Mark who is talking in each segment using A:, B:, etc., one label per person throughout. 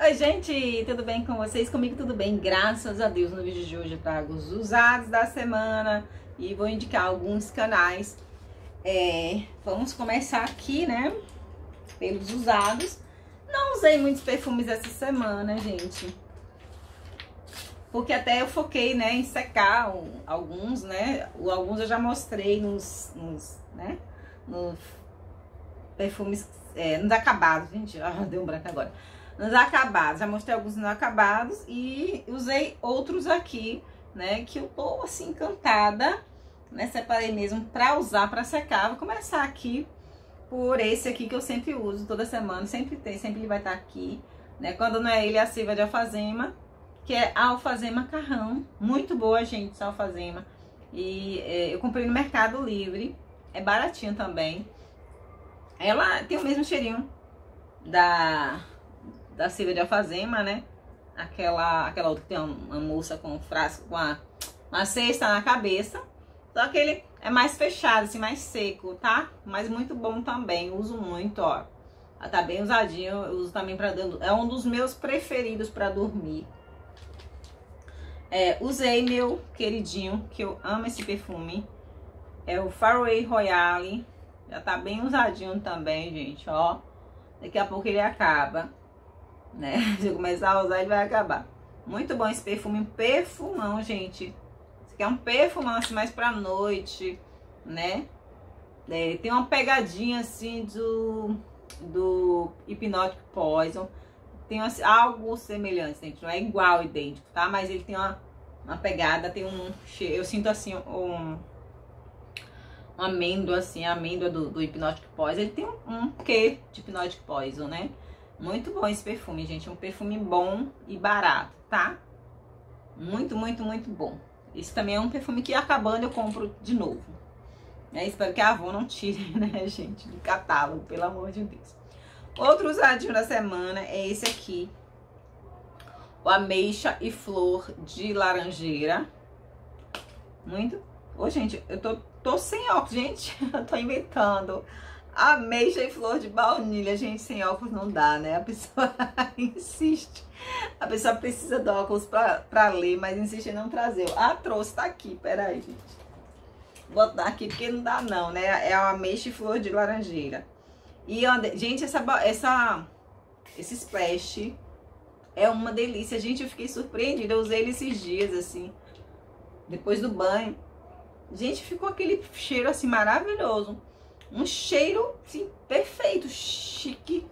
A: Oi, gente, tudo bem com vocês? Comigo tudo bem, graças a Deus. No vídeo de hoje eu trago os usados da semana e vou indicar alguns canais. É, vamos começar aqui, né, pelos usados. Não usei muitos perfumes essa semana, gente. Porque até eu foquei, né, em secar alguns, né, alguns eu já mostrei nos, nos né, nos perfumes, é, nos acabados, gente, ah, deu um branco agora nos acabados. Já mostrei alguns nos acabados e usei outros aqui, né? Que eu tô assim encantada, né? Separei mesmo pra usar, pra secar. Vou começar aqui por esse aqui que eu sempre uso toda semana, sempre tem, sempre ele vai estar tá aqui, né? Quando não é ele, é a Silva de alfazema, que é alfazema carrão. Muito boa, gente, essa alfazema. E é, eu comprei no Mercado Livre, é baratinho também. Ela tem o mesmo cheirinho da da Silvia de Alfazema, né? Aquela, aquela outra que tem uma, moça com frasco, com uma, uma cesta na cabeça. Só que ele é mais fechado, assim, mais seco, tá? Mas muito bom também, uso muito, ó. Tá bem usadinho, eu uso também pra... É um dos meus preferidos pra dormir. É, usei meu queridinho, que eu amo esse perfume. É o Faraway Royale. Já tá bem usadinho também, gente, ó. Daqui a pouco ele acaba né? Se eu começar a usar, ele vai acabar. Muito bom esse perfume, perfumão, gente. Esse aqui é um perfumão, assim, mais pra noite, né? É, tem uma pegadinha, assim, do, do Hypnotic Poison. Tem assim, algo semelhante, gente. Não é igual, idêntico, tá? Mas ele tem uma, uma pegada, tem um... Eu sinto, assim, um... Um amêndoa, assim, a amêndoa do, do Hypnotic Poison. Ele tem um, um quê de Hypnotic Poison, né? Muito bom esse perfume, gente. É um perfume bom e barato, tá? Muito, muito, muito bom. Esse também é um perfume que acabando eu compro de novo. É, espero que a Avon não tire, né, gente, do catálogo, pelo amor de Deus. Outro usadinho da semana é esse aqui. O Ameixa e Flor de Laranjeira. Muito. Ô, gente, eu tô, tô sem óculos, gente. eu tô inventando. Ameixa e flor de baunilha. Gente, sem óculos não dá, né? A pessoa insiste. A pessoa precisa de óculos pra, pra ler, mas insiste em não trazer. Ah, trouxe, tá aqui. Pera aí, gente. Vou botar aqui porque não dá não, né? É a ameixa e flor de laranjeira. E, gente, essa, essa, esse splash é uma delícia. Gente, eu fiquei surpreendida. Eu usei ele esses dias, assim, depois do banho. Gente, ficou aquele cheiro, assim, maravilhoso. Um cheiro, assim, perfeito, chique.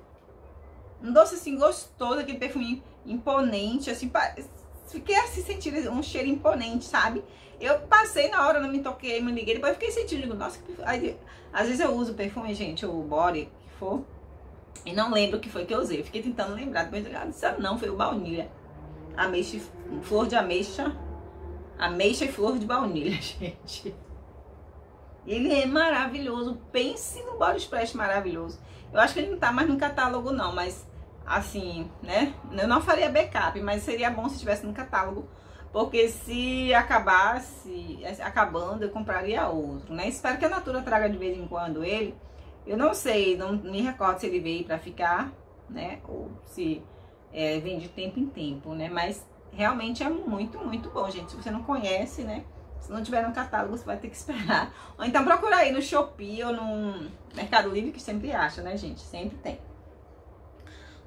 A: Um doce, assim, gostoso, aquele perfume imponente, assim, fiquei assim sentindo um cheiro imponente, sabe? Eu passei na hora, não me toquei, me liguei, depois fiquei sentindo, digo, nossa, que Aí, às vezes eu uso perfume, gente, o body, que for, e não lembro o que foi que eu usei. Fiquei tentando lembrar, depois eu disse, ah, não, foi o baunilha. Ameixa, flor de ameixa, ameixa e flor de baunilha, gente. Ele é maravilhoso. Pense no body splash maravilhoso. Eu acho que ele não tá mais no catálogo não, mas assim, né? Eu não faria backup, mas seria bom se estivesse no catálogo. Porque se acabasse, acabando, eu compraria outro, né? Espero que a Natura traga de vez em quando ele. Eu não sei, não me recordo se ele veio para ficar, né? Ou se é, vem de tempo em tempo, né? Mas realmente é muito, muito bom, gente. Se você não conhece, né? Se não tiver no catálogo, você vai ter que esperar. Ou então procura aí no Shopee ou no Mercado Livre, que sempre acha, né, gente? Sempre tem.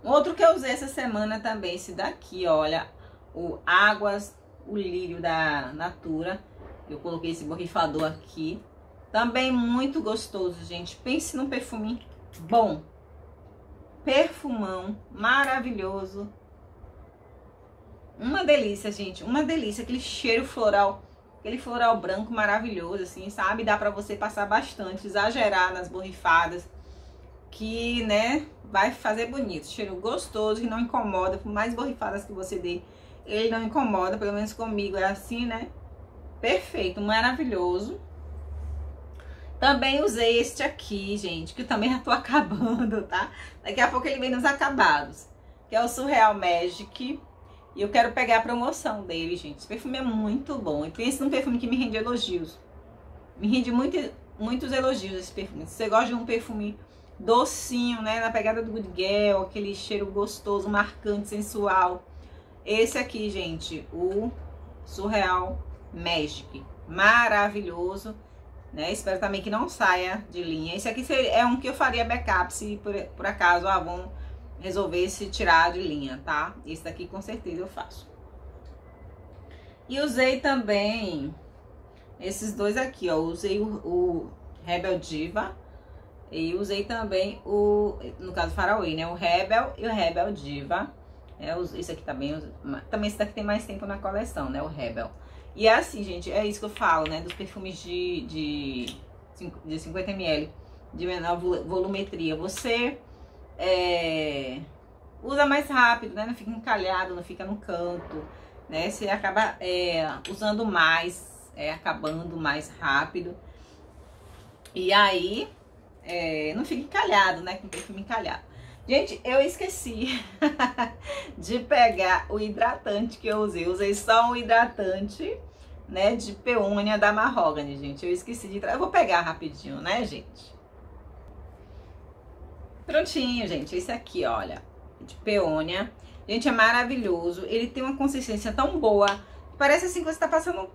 A: Outro que eu usei essa semana também, esse daqui, olha. O Águas, o lírio da Natura. Eu coloquei esse borrifador aqui. Também muito gostoso, gente. Pense num perfume bom. Perfumão, maravilhoso. Uma delícia, gente. Uma delícia. Aquele cheiro floral Aquele floral branco maravilhoso, assim, sabe? Dá pra você passar bastante, exagerar nas borrifadas, que, né, vai fazer bonito. Cheiro gostoso, que não incomoda, por mais borrifadas que você dê, ele não incomoda, pelo menos comigo é assim, né? Perfeito, maravilhoso. Também usei este aqui, gente, que também já tô acabando, tá? Daqui a pouco ele vem nos acabados, que é o Surreal Magic e eu quero pegar a promoção dele, gente. Esse perfume é muito bom. E pense num perfume que me rende elogios. Me rende muito, muitos elogios esse perfume. Se você gosta de um perfume docinho, né? Na pegada do Good Girl, aquele cheiro gostoso, marcante, sensual. Esse aqui, gente, o Surreal Magic. Maravilhoso, né? Espero também que não saia de linha. Esse aqui é um que eu faria backup se por, por acaso ah, vão resolver se tirar de linha, tá? Esse daqui com certeza eu faço. E usei também esses dois aqui, ó. Usei o, o Rebel Diva e usei também o, no caso Faraway, né? O Rebel e o Rebel Diva. É, esse aqui também, também esse daqui tem mais tempo na coleção, né? O Rebel. E é assim, gente, é isso que eu falo, né? Dos perfumes de, de, de 50ml, de menor volumetria. Você é, usa mais rápido, né? Não fica encalhado, não fica no canto, né? Você acaba é, usando mais, é, acabando mais rápido. E aí, é, não fica encalhado, né? Com perfume encalhado. Gente, eu esqueci de pegar o hidratante que eu usei. Usei só um hidratante, né, de peônia da Mahogany, gente. Eu esqueci de... Eu vou pegar rapidinho, né, gente? Prontinho, gente. Esse aqui, olha, de peônia. Gente, é maravilhoso. Ele tem uma consistência tão boa. Parece assim que você tá passando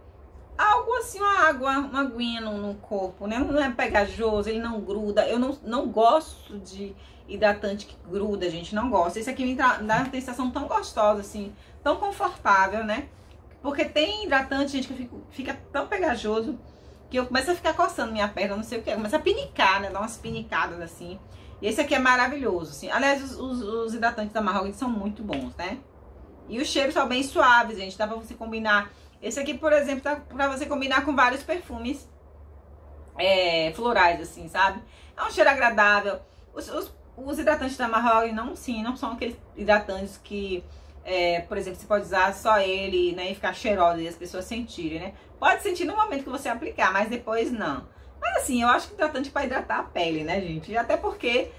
A: algo assim, uma água, uma aguinha no, no, corpo, né? Não é pegajoso, ele não gruda. Eu não, não gosto de hidratante que gruda, gente, não gosto. Esse aqui me dá uma sensação tão gostosa, assim, tão confortável, né? Porque tem hidratante, gente, que fico, fica tão pegajoso que eu começo a ficar coçando minha perna, não sei o que, começa a pinicar, né? Dar umas pinicadas assim. Esse aqui é maravilhoso, assim. Aliás, os, os, os hidratantes da Mahogany são muito bons, né? E os cheiros são bem suaves, gente. Dá pra você combinar esse aqui, por exemplo, tá pra você combinar com vários perfumes é, florais, assim, sabe? É um cheiro agradável. Os, os, os hidratantes da Mahogany não, sim, não são aqueles hidratantes que, é, por exemplo, você pode usar só ele, né, e ficar cheirosa e as pessoas sentirem, né? Pode sentir no momento que você aplicar, mas depois não. Mas assim, eu acho que hidratante para hidratar a pele, né, gente? Até porque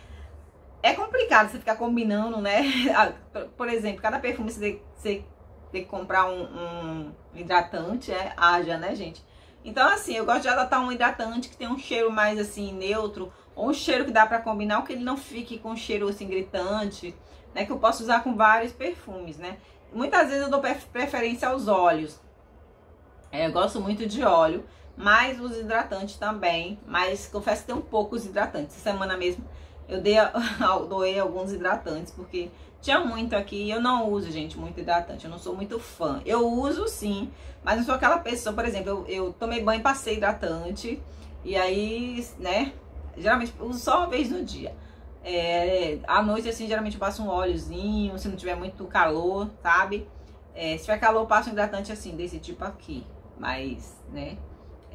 A: é complicado você ficar combinando, né? Por exemplo, cada perfume você, você ter que comprar um, um hidratante, é, haja, né, gente? Então, assim, eu gosto de adotar um hidratante que tem um cheiro mais, assim, neutro, ou um cheiro que dá pra combinar, que ele não fique com um cheiro, assim, gritante, né? Que eu posso usar com vários perfumes, né? Muitas vezes eu dou preferência aos óleos. É, eu gosto muito de óleo, mas os hidratantes também. Mas confesso que tem um pouco os hidratantes. Essa semana mesmo eu dei, doei alguns hidratantes, porque tinha muito aqui. Eu não uso, gente, muito hidratante. Eu não sou muito fã. Eu uso sim, mas não sou aquela pessoa, por exemplo, eu, eu tomei banho e passei hidratante. E aí, né? Geralmente uso só uma vez no dia. É, à noite, assim, geralmente eu passo um óleozinho, se não tiver muito calor, sabe? É, se tiver calor, eu passo um hidratante assim, desse tipo aqui. Mais, né?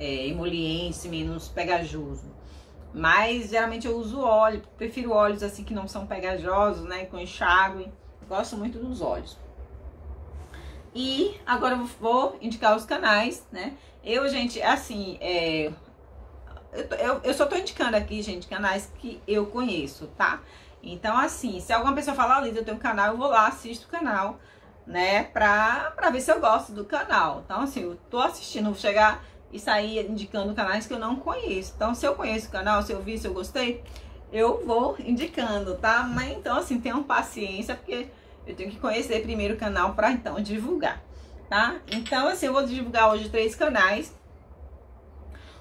A: É, menos pegajoso. Mas geralmente eu uso óleo, prefiro óleos assim que não são pegajosos, né? Com enxágue. Gosto muito dos óleos. E agora eu vou indicar os canais, né? Eu, gente, assim, é, eu, eu, só tô indicando aqui, gente, canais que eu conheço, tá? Então, assim, se alguma pessoa falar, Liz, eu tenho um canal, eu vou lá, assisto o canal, né? Pra, pra ver se eu gosto do canal. Então, assim, eu tô assistindo, vou chegar e sair indicando canais que eu não conheço. Então, se eu conheço o canal, se eu vi, se eu gostei, eu vou indicando, tá? Mas então, assim, tenham paciência, porque eu tenho que conhecer primeiro o canal para então divulgar, tá? Então, assim, eu vou divulgar hoje três canais.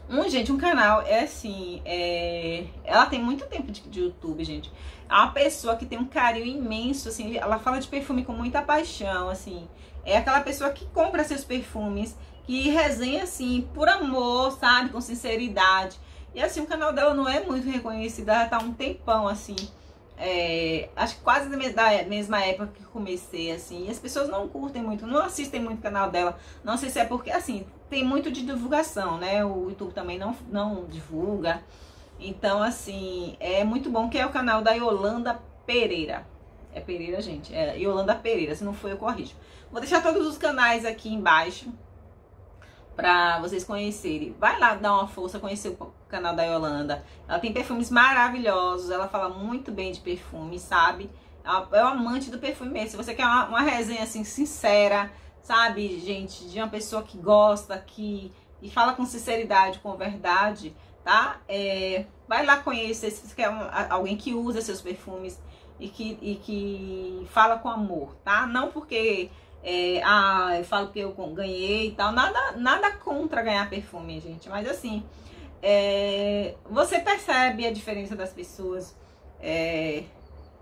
A: Um, gente, um canal é assim, é... ela tem muito tempo de, de YouTube, gente. É uma pessoa que tem um carinho imenso, assim, ela fala de perfume com muita paixão, assim. É aquela pessoa que compra seus perfumes que resenha assim, por amor, sabe? Com sinceridade. E assim, o canal dela não é muito reconhecido, ela tá um tempão assim. É, acho que quase da mesma época que comecei, assim, e as pessoas não curtem muito, não assistem muito o canal dela. Não sei se é porque, assim, tem muito de divulgação, né? O YouTube também não, não divulga. Então, assim, é muito bom que é o canal da Yolanda Pereira. É Pereira, gente. É Yolanda Pereira, se não for eu corrijo. Vou deixar todos os canais aqui embaixo para vocês conhecerem. Vai lá dar uma força, conhecer o canal da Yolanda. Ela tem perfumes maravilhosos, ela fala muito bem de perfume, sabe? É o amante do perfume mesmo. Se você quer uma, uma resenha assim sincera, sabe, gente, de uma pessoa que gosta, que e fala com sinceridade, com verdade, tá? É, vai lá conhecer se você quer um, alguém que usa seus perfumes e que, e que fala com amor, tá? Não porque é, ah, eu falo que eu ganhei e tal, nada, nada contra ganhar perfume, gente, mas assim, é, você percebe a diferença das pessoas, é,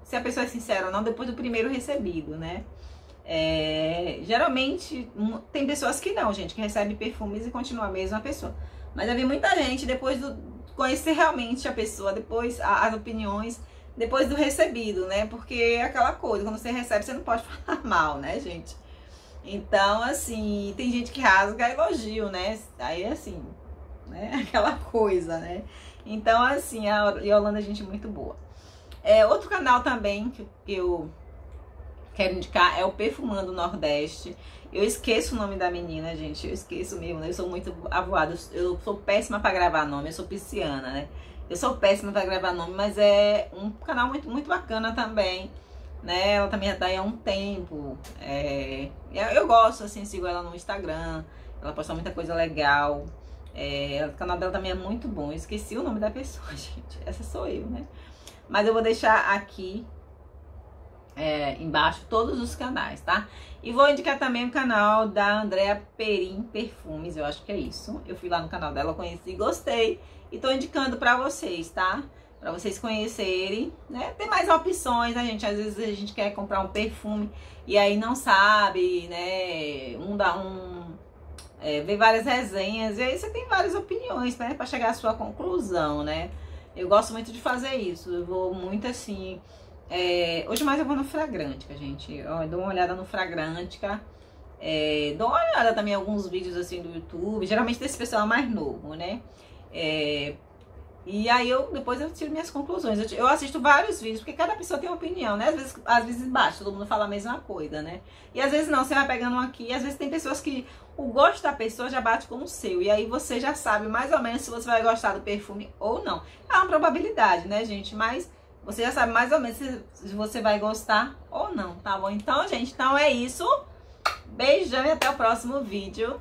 A: se a pessoa é sincera ou não, depois do primeiro recebido, né? É, geralmente tem pessoas que não, gente, que recebe perfumes e continua a mesma pessoa. Mas havia muita gente depois do conhecer realmente a pessoa, depois as opiniões, depois do recebido, né? Porque é aquela coisa, quando você recebe, você não pode falar mal, né, gente? Então, assim, tem gente que rasga elogio, né? Aí, assim, né? Aquela coisa, né? Então, assim, a Yolanda é gente muito boa. É, outro canal também que eu quero indicar é o Perfumando Nordeste. Eu esqueço o nome da menina, gente. Eu esqueço mesmo, né? Eu sou muito avoada. Eu sou péssima para gravar nome. Eu sou pisciana, né? Eu sou péssima para gravar nome, mas é um canal muito, muito bacana também. Né? Ela também está aí há um tempo. É... Eu gosto, assim, sigo ela no Instagram. Ela posta muita coisa legal. É... O canal dela também é muito bom. Eu esqueci o nome da pessoa, gente. Essa sou eu, né? Mas eu vou deixar aqui é, embaixo todos os canais, tá? E vou indicar também o canal da Andrea Perim Perfumes, eu acho que é isso. Eu fui lá no canal dela, conheci, gostei e tô indicando pra vocês, tá? Pra vocês conhecerem, né? Tem mais opções, né, gente? Às vezes a gente quer comprar um perfume e aí não sabe, né? Um dá um... É, vê várias resenhas e aí você tem várias opiniões, né? Pra chegar à sua conclusão, né? Eu gosto muito de fazer isso. Eu vou muito assim. É, hoje mais eu vou no Fragrântica, gente. Eu dou uma olhada no Fragrântica. É, dou uma olhada também em alguns vídeos assim do YouTube. Geralmente desse pessoal mais novo, né? É, e aí eu depois eu tiro minhas conclusões. Eu, eu, assisto vários vídeos, porque cada pessoa tem uma opinião, né? Às vezes, às vezes embaixo todo mundo fala a mesma coisa, né? E às vezes não, você vai pegando um aqui, às vezes tem pessoas que o gosto da pessoa já bate com o seu. E aí você já sabe mais ou menos se você vai gostar do perfume ou não. É uma probabilidade, né, gente? Mas você já sabe mais ou menos se você vai gostar ou não, tá bom? Então, gente, então é isso. Beijão e até o próximo vídeo.